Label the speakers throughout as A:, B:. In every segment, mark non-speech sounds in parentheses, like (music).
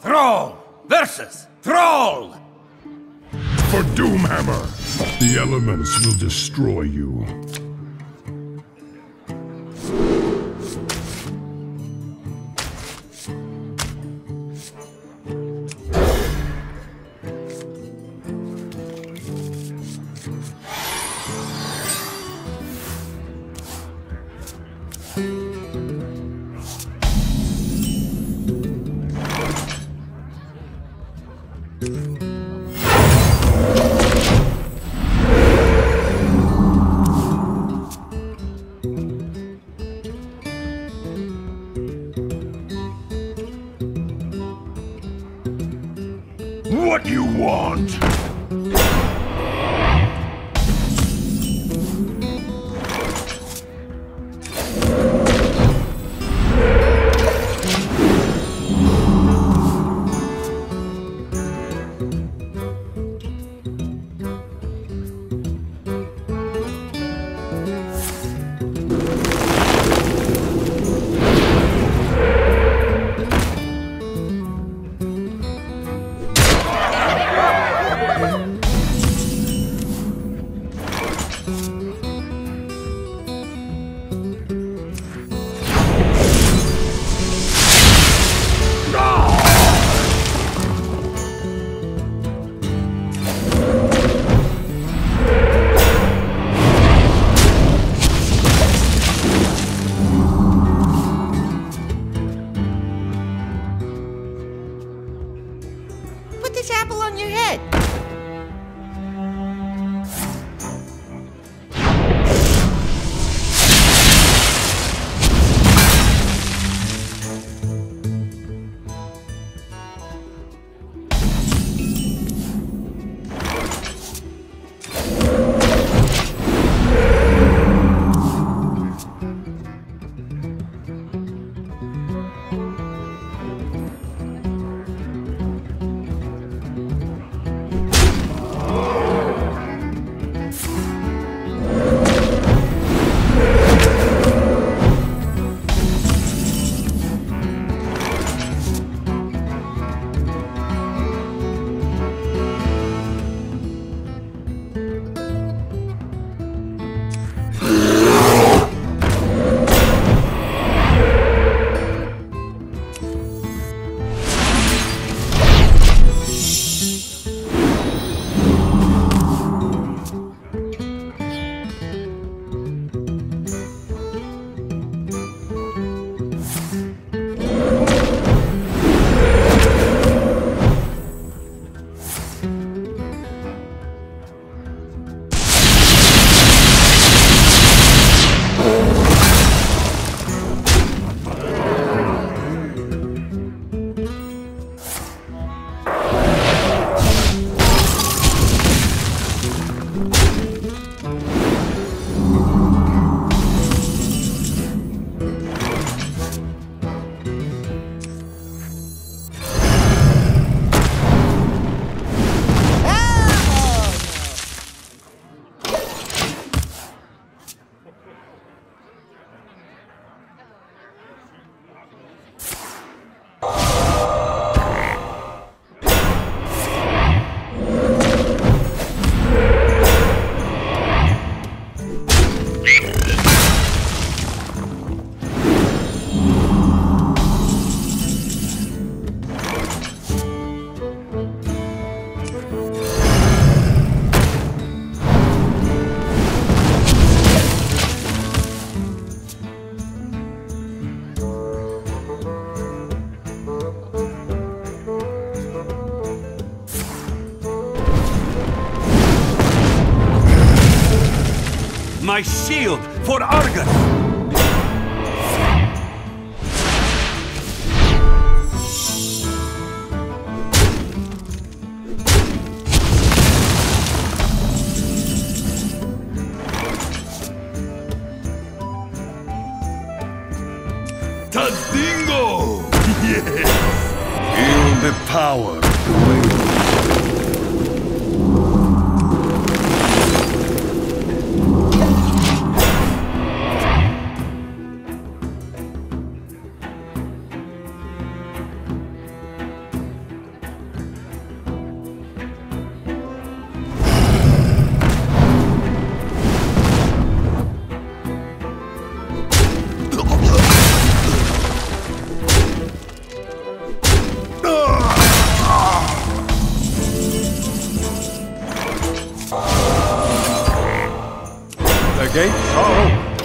A: Thrall versus Thrall!
B: For Doomhammer, the elements will destroy you.
A: My shield for Argus!
B: Tadingo! (laughs) Yes! Feel the power.
A: the gates are. Oh.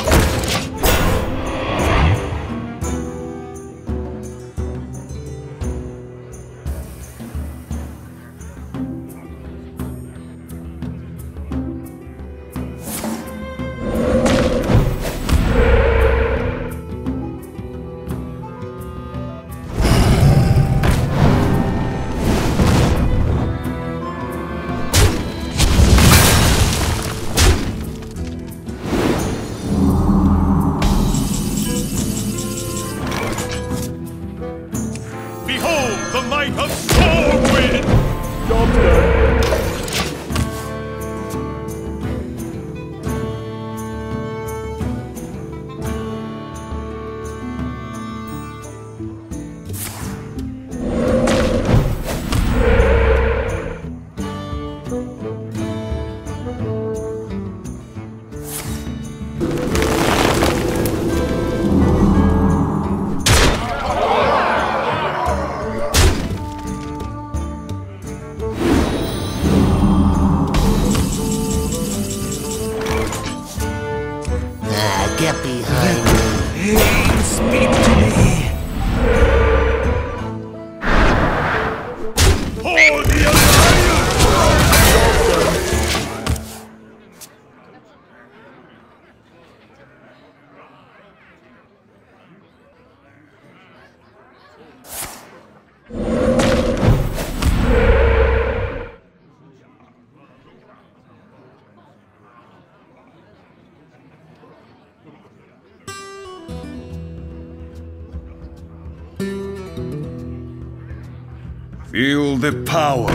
A: The
B: power.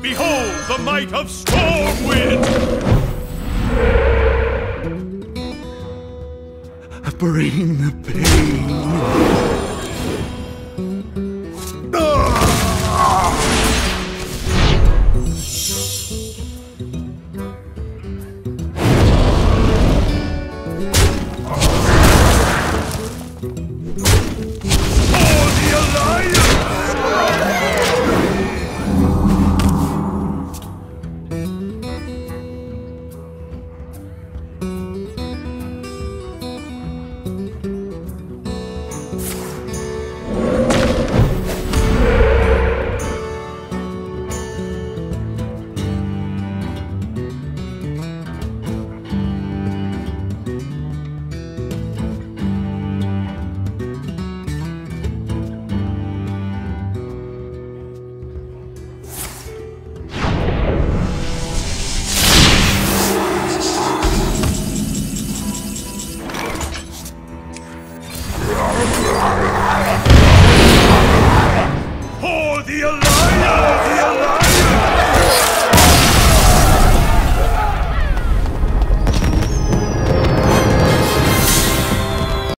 A: Behold the might of Stormwind!
C: Bring the pain.
A: The Alliance!